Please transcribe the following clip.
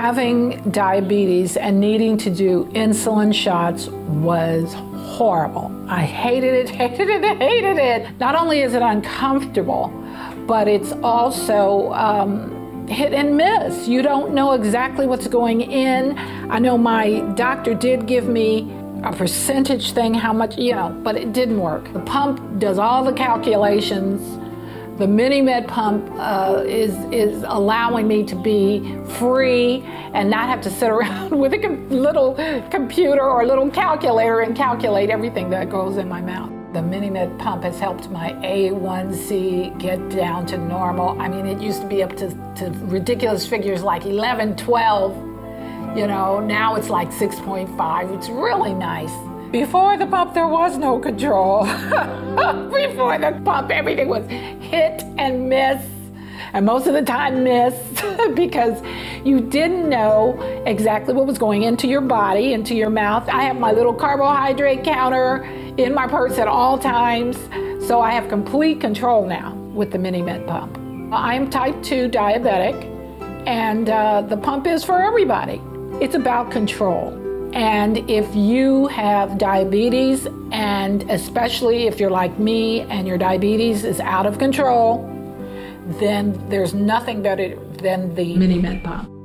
having diabetes and needing to do insulin shots was horrible. I hated it, hated it, hated it. Not only is it uncomfortable, but it's also um, hit and miss. You don't know exactly what's going in. I know my doctor did give me a percentage thing, how much, you know, but it didn't work. The pump does all the calculations. The MiniMed pump uh, is is allowing me to be free and not have to sit around with a com- little computer or a little calculator and calculate everything that goes in my mouth. The MiniMed pump has helped my A1C get down to normal. I mean, it used to be up to, to ridiculous figures like 11, 12 you know, now it's like 6.5. It's really nice. Before the pump, there was no control. Before the pump, everything was hit and miss. And most of the time, miss because you didn't know exactly what was going into your body, into your mouth. I have my little carbohydrate counter in my purse at all times, so I have complete control now with the MiniMed pump. I'm type 2 diabetic, and uh, the pump is for everybody. It's about control. And if you have diabetes, and especially if you're like me and your diabetes is out of control, then there's nothing better than the MiniMed pump.